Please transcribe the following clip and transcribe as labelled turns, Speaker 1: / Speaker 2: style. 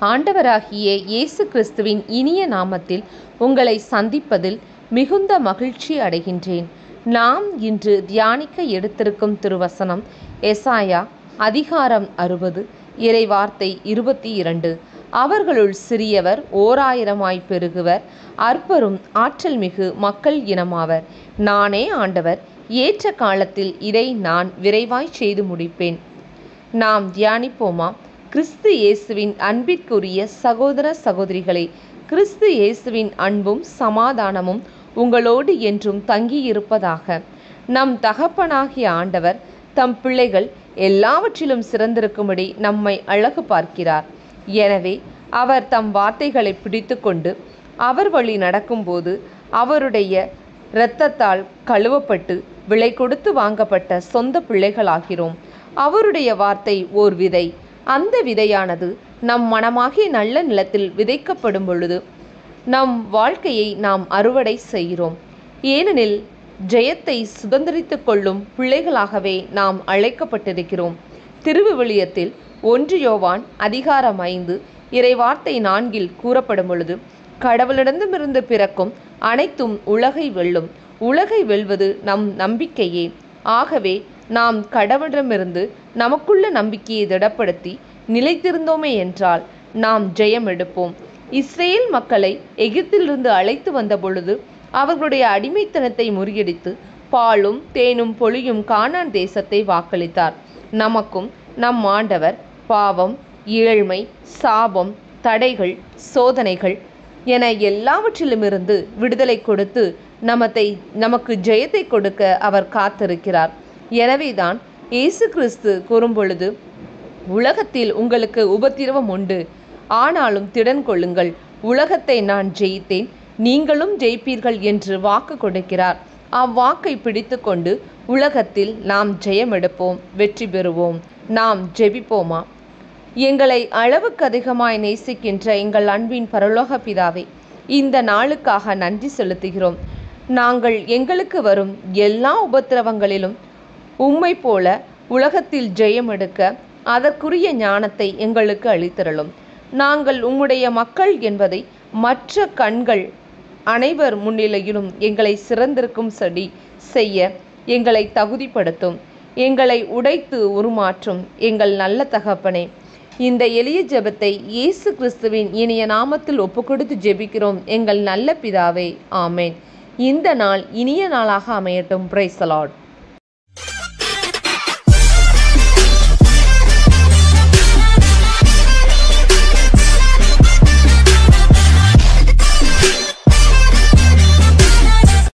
Speaker 1: ஆண்டவராகிய இயேசு கிறிஸ்துவின் இனிய நாமத்தில் உங்களை சந்திப்பதில் மிகுந்த மகிழ்ச்சி அடைகின்றேன். நாம் இன்று தியானிக்க எடுத்திருக்கும் திருவசனம் எசாயா அதிகாரம் அறுபது இறைவார்த்தை இருபத்தி இரண்டு. அவர்களுள் சிறியவர் ஓராயிரமாய் பெருகுவர் அற்பரும் ஆற்றல் மிகு மக்கள் இனமாவர். நானே ஆண்டவர் ஏற்ற காலத்தில் இதை நான் விரைவாய் செய்து முடிப்பேன். நாம் தியானிப்போமா? கிறிஸ்து இயேசுவின் அன்பிற்குரிய சகோதர சகோதரிகளே கிறிஸ்து இயேசுவின் அன்பும் சமாதானமும் உங்களோடு என்றும் தங்கியிருப்பதாக. நம் தகப்பனாகிய ஆண்டவர் தம் பிள்ளைகள் எல்லாவற்றிலும் சிறந்திருக்கும்படி நம்மை அழகு பார்க்கிறார். எனவே அவர் தம் வார்த்தைகளை பிடித்துக்கொண்டு அவர் வழி நடக்கும்போது அவருடைய இரத்தத்தால் கழுவப்பட்டு விலை கொடுத்து வாங்கப்பட்ட சொந்த பிள்ளைகளாகிறோம். அவருடைய வார்த்தை ஓர் விதை. அந்த விதையானது நம் மனமாகிய நல்ல நிலத்தில் விதைக்கப்படும் பொழுது நம் வாழ்க்கையை நாம் அறுவடை செய்கிறோம். ஏனெனில் ஜெயத்தை சுதந்திரித்து கொள்ளும் பிள்ளைகளாகவே நாம் அழைக்கப்பட்டிருக்கிறோம். திருவிவிலியத்தில் ஒன்று யோவான் அதிகாரம் ஐந்து இறைவார்த்தை நான்கில் கூறப்படும் பொழுது கடவுளிடமிருந்து பிறக்கும் அனைத்தும் உலகை வெல்லும். உலகை வெல்வது நம் நம்பிக்கையே. ஆகவே நாம் கடவுளிடமிருந்து நமக்குள்ள நம்பிக்கையை திடப்படுத்தி நிலைத்திருந்தோமே என்றால் நாம் ஜெயம் எடுப்போம். இஸ்ரேல் மக்களை எகிப்திலிருந்து அழைத்து வந்த பொழுது அவர்களுடைய அடிமைத்தனத்தை முறியடித்து பாலும் தேனும் பொழியும் கானான் தேசத்தை வாக்களித்தார். நமக்கும் நம் ஆண்டவர் பாவம் ஏழ்மை சாபம் தடைகள் சோதனைகள் என எல்லாவற்றிலுமிருந்து விடுதலை கொடுத்து நமத்தை நமக்கு ஜெயத்தை கொடுக்க அவர் காத்திருக்கிறார். எனவேதான் இயேசு கிறிஸ்து கூறும்பொழுது உலகத்தில் உங்களுக்கு உபத்திரவம் உண்டு. ஆனாலும் திடன் கொள்ளுங்கள். உலகத்தை நான் ஜெயித்தேன். நீங்களும் ஜெயிப்பீர்கள் என்று வாக்கு கொடுக்கிறார். அவ்வாக்கை பிடித்து கொண்டு உலகத்தில் நாம் ஜெயமெடுப்போம். வெற்றி பெறுவோம். நாம் ஜெபிப்போமா? எங்களை அளவுக்கு அதிகமாய் நேசிக்கின்ற எங்கள் அன்பின் பரலோக பிதாவே இந்த நாளுக்காக நன்றி செலுத்துகிறோம். நாங்கள் எங்களுக்கு வரும் எல்லா உபத்திரவங்களிலும் உம்மை போல உலகத்தில் ஜெயம் எடுக்க அதற்குரிய ஞானத்தை எங்களுக்கு அளித்திரளும். நாங்கள் உம்முடைய மக்கள் என்பதை மற்ற கண்கள் அனைவர் முன்னிலையிலும் எங்களை சிறந்திருக்கும் சடி செய்ய எங்களை தகுதிப்படுத்தும். எங்களை உடைத்து உருமாற்றும் எங்கள் நல்ல தகப்பனே இந்த எளிய ஜெபத்தை இயேசு கிறிஸ்துவின் இனிய நாமத்தில் ஒப்புக்கொடுத்து ஜெபிக்கிறோம் எங்கள் நல்ல பிதாவே ஆமேன். இந்த நாள் இனிய நாளாக அமையட்டும் பிரைசலாட்